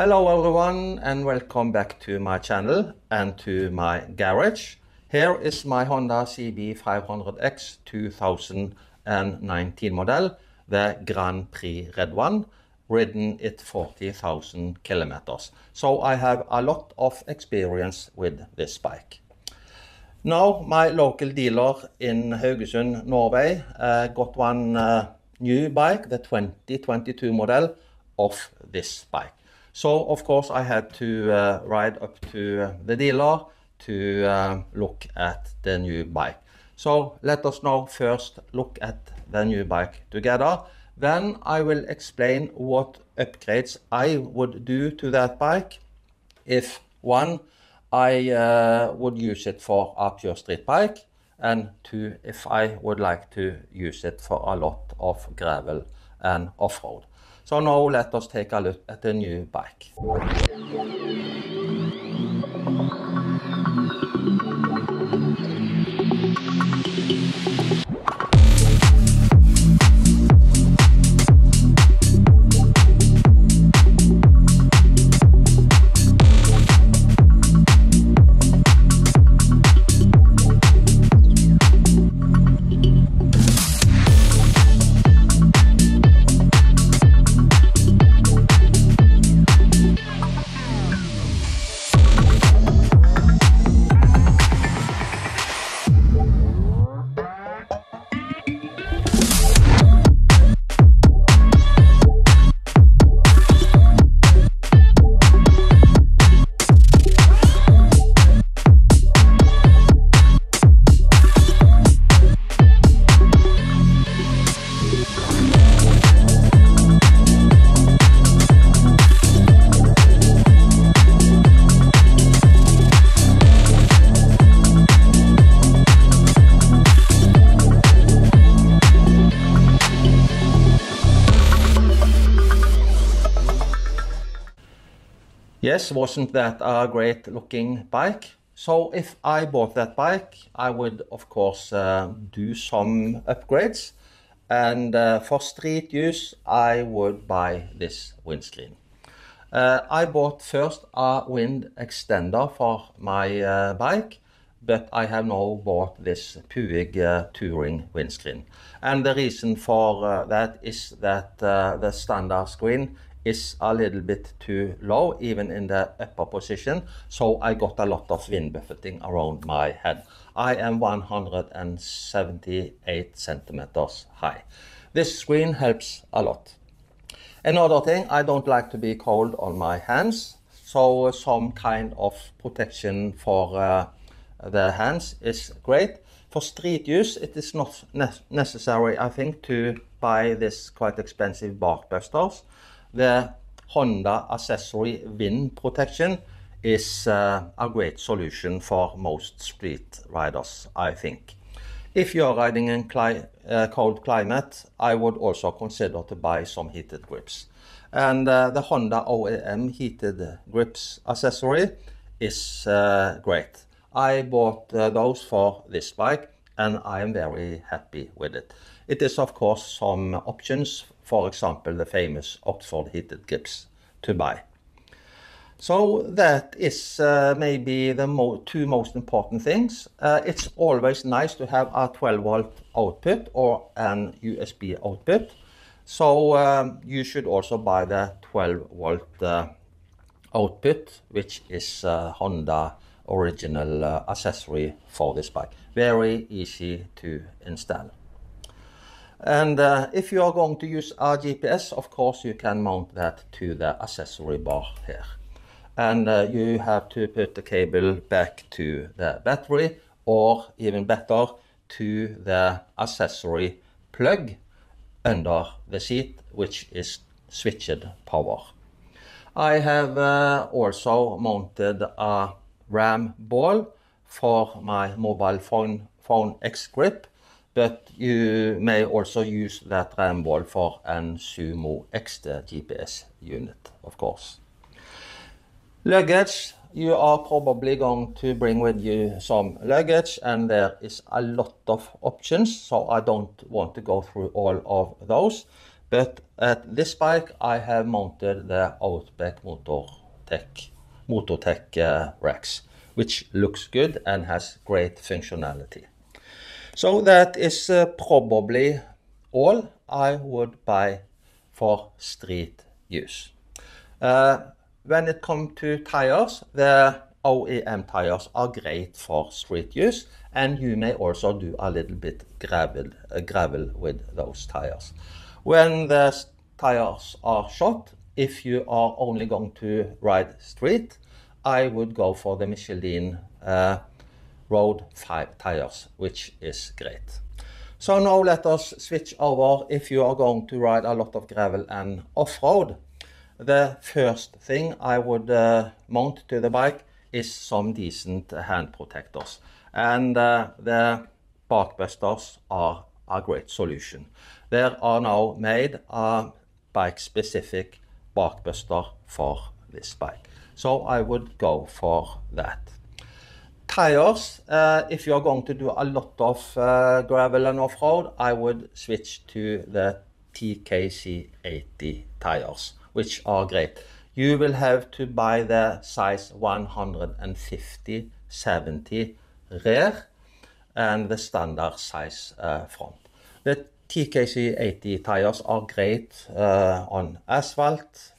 Hello everyone and welcome back to my channel and to my garage. Here is my Honda CB500X 2019 model, the Grand Prix Red One, ridden it 40,000 kilometers. So I have a lot of experience with this bike. Now my local dealer in Haugesund, Norway, uh, got one uh, new bike, the 2022 model of this bike. So of course I had to uh, ride up to uh, the dealer to uh, look at the new bike. So let us now first look at the new bike together. Then I will explain what upgrades I would do to that bike if one, I uh, would use it for a pure street bike and two, if I would like to use it for a lot of gravel and off-road. So now let us take a look at the new bike. Yes, wasn't that a great looking bike? So if I bought that bike, I would of course uh, do some upgrades. And uh, for street use, I would buy this windscreen. Uh, I bought first a wind extender for my uh, bike, but I have now bought this Puig uh, touring windscreen. And the reason for uh, that is that the standard screen is a little bit too low, even in the upper position. So I got a lot of wind buffeting around my head. I am 178 centimeters high. This screen helps a lot. Another thing, I don't like to be cold on my hands. So some kind of protection for uh, the hands is great. For street use, it is not ne necessary, I think, to buy this quite expensive bark busters the Honda accessory wind protection is uh, a great solution for most street riders, I think. If you're riding in cli uh, cold climate, I would also consider to buy some heated grips. And uh, the Honda OEM heated grips accessory is uh, great. I bought uh, those for this bike and I am very happy with it. It is of course some options for example, the famous Oxford heated grips to buy. So that is uh, maybe the mo two most important things. Uh, it's always nice to have a 12 volt output or an USB output. So um, you should also buy the 12 volt uh, output, which is uh, Honda original uh, accessory for this bike. Very easy to install. And uh, if you are going to use our GPS, of course, you can mount that to the accessory bar here. And uh, you have to put the cable back to the battery or even better to the accessory plug under the seat, which is switched power. I have uh, also mounted a RAM ball for my mobile phone, phone X grip but you may also use that RAM ball for an Zumo XT GPS unit, of course. Luggage, you are probably going to bring with you some luggage and there is a lot of options, so I don't want to go through all of those. But at this bike, I have mounted the Outback Motor Motortek, Motortek uh, racks, which looks good and has great functionality. So that is uh, probably all I would buy for street use. Uh, when it comes to tires, the OEM tires are great for street use, and you may also do a little bit gravel, uh, gravel with those tires. When the tires are shot, if you are only going to ride street, I would go for the Michelin uh, Road 5 tires, which is great. So now let us switch over if you are going to ride a lot of gravel and off-road. The first thing I would uh, mount to the bike is some decent hand protectors. And uh, the Barkbusters are a great solution. There are now made a bike-specific Bakbuster for this bike. So I would go for that. Tires, uh, if you're going to do a lot of uh, gravel and off-road, I would switch to the TKC 80 tires, which are great. You will have to buy the size 150 70 rear and the standard size uh, front. The TKC 80 tires are great uh, on asphalt,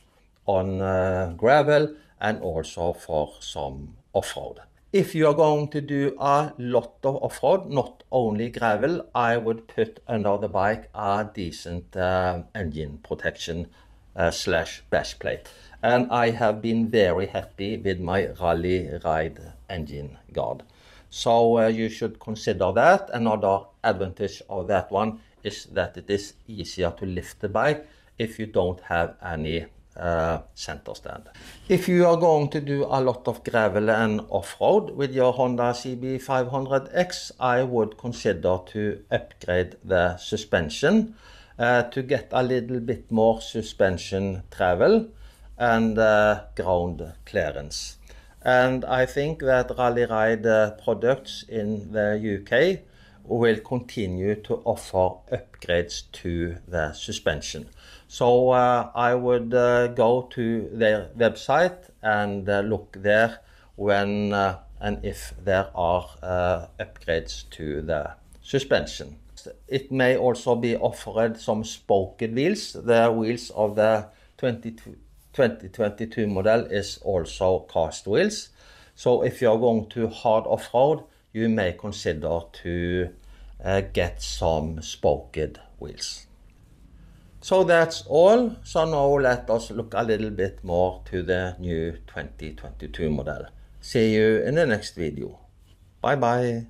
on uh, gravel, and also for some off-road. If you are going to do a lot of off-road, not only gravel, I would put under the bike a decent uh, engine protection uh, slash bash plate. And I have been very happy with my Rally Raid engine guard. So uh, you should consider that. Another advantage of that one is that it is easier to lift the bike if you don't have any uh, center stand. If you are going to do a lot of gravel and off-road with your Honda CB500X, I would consider to upgrade the suspension uh, to get a little bit more suspension travel and uh, ground clearance. And I think that Rally Raid products in the UK will continue to offer upgrades to the suspension. So uh, I would uh, go to their website and uh, look there when and if there are upgrades to the suspension. It may also be offered some spoked wheels. The wheels of the 2022 model is also cast wheels. So if you are going to hard off-road, you may consider to uh, get some spoked wheels. So that's all. So now let us look a little bit more to the new 2022 model. See you in the next video. Bye bye.